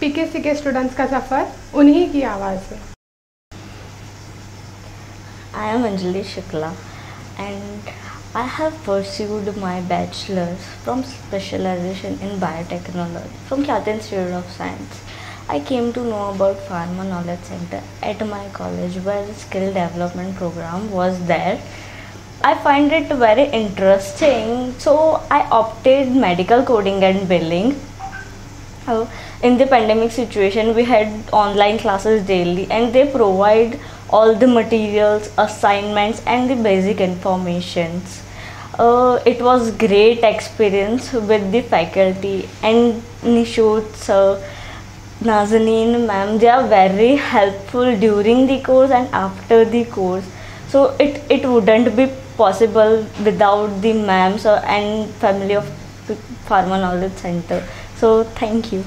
PKC के students का सफ़र उन्हीं की आवाज़ में I am Anjali Shukla and I have pursued my bachelor's from specialization in biotechnology from Khyati Institute of Science. I came to know about Pharma Knowledge Center at my college where the skill development program was there. I find it very interesting so I opted medical coding and billing. In the pandemic situation we had online classes daily and they provide all the materials assignments and the basic informations. Uh, it was great experience with the faculty and nishut sir Nazanin ma'am they are very helpful during the course and after the course. So it, it wouldn't be possible without the ma'ams uh, and family of pharma knowledge center. So thank you